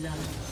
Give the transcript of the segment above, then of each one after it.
Blood.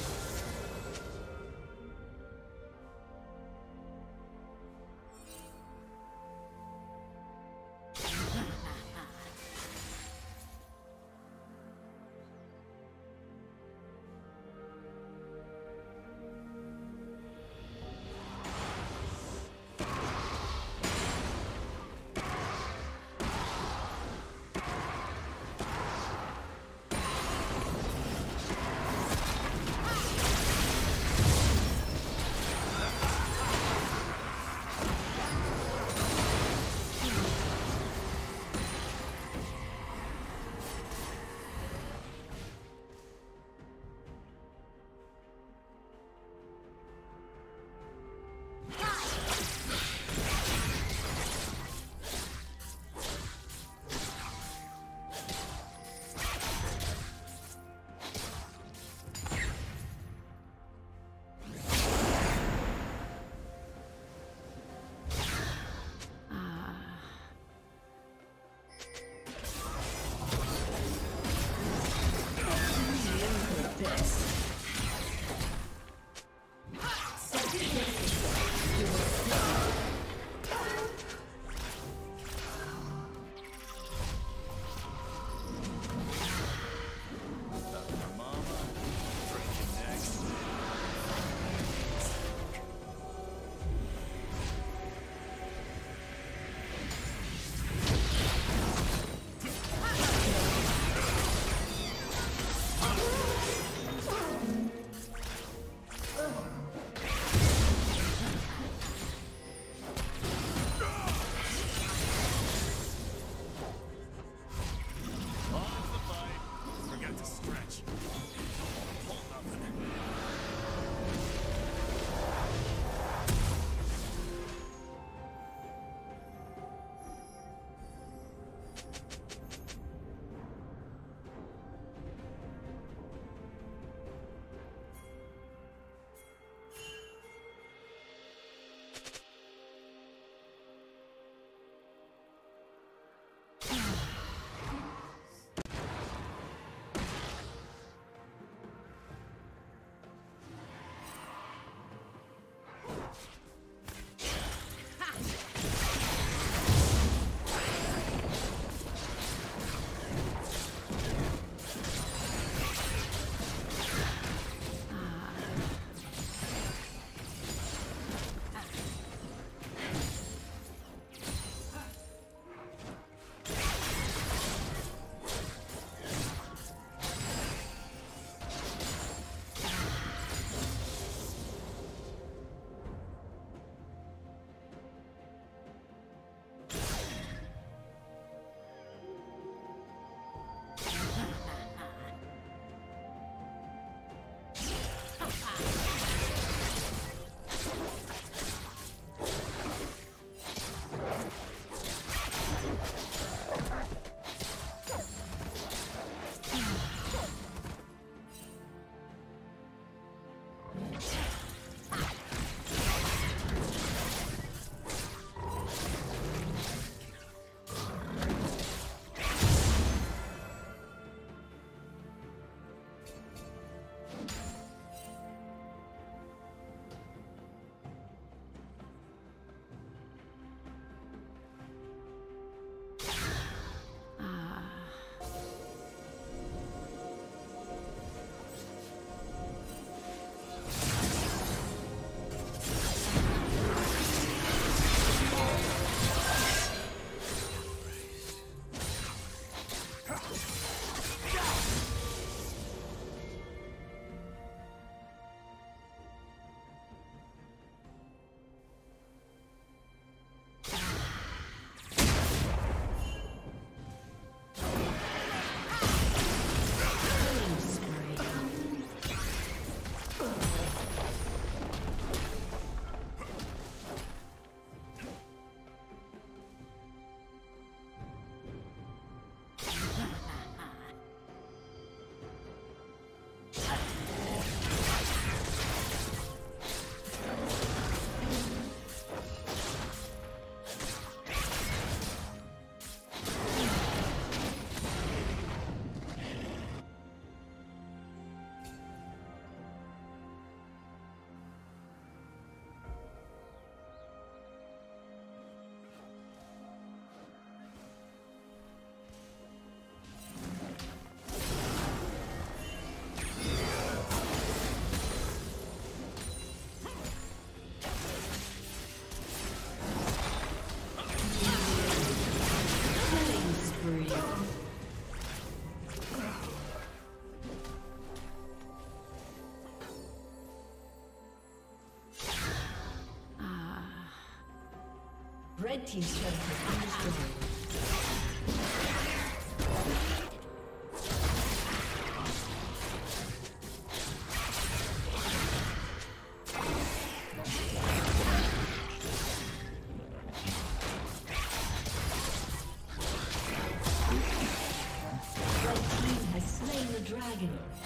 Red Team's turret has been dragon.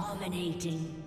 Dominating.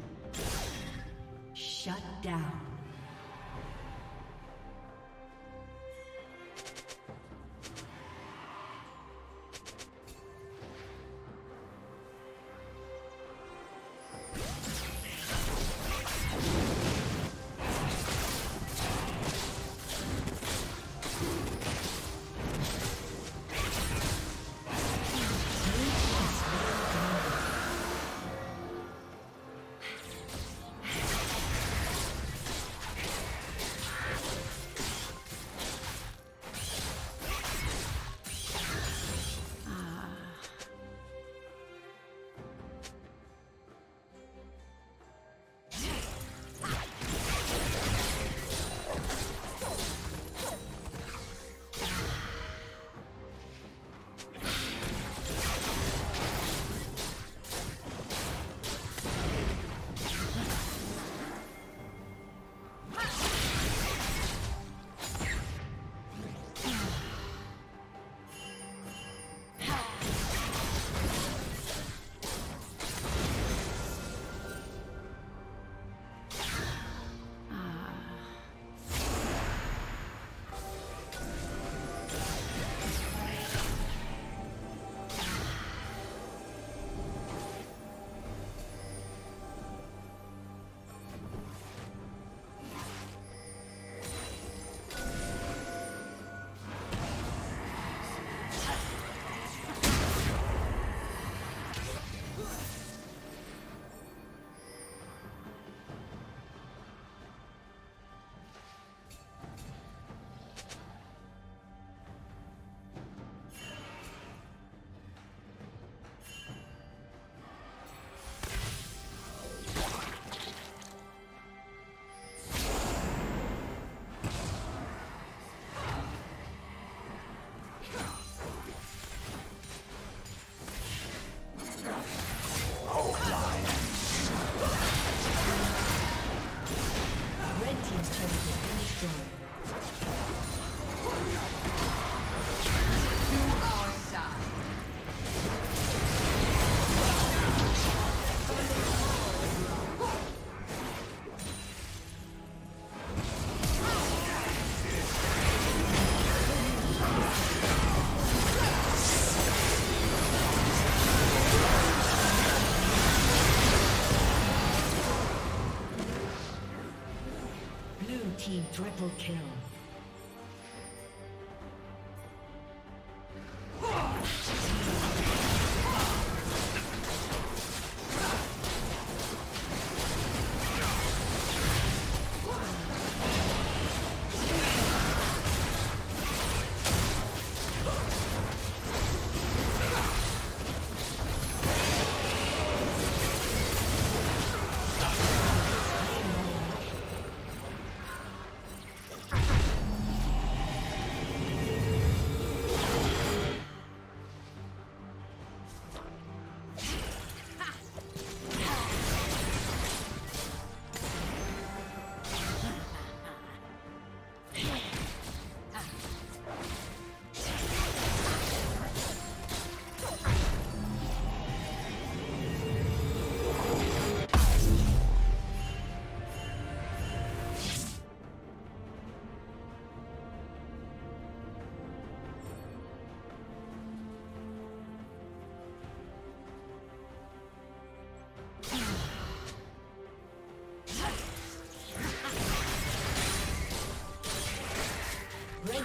Triple kill.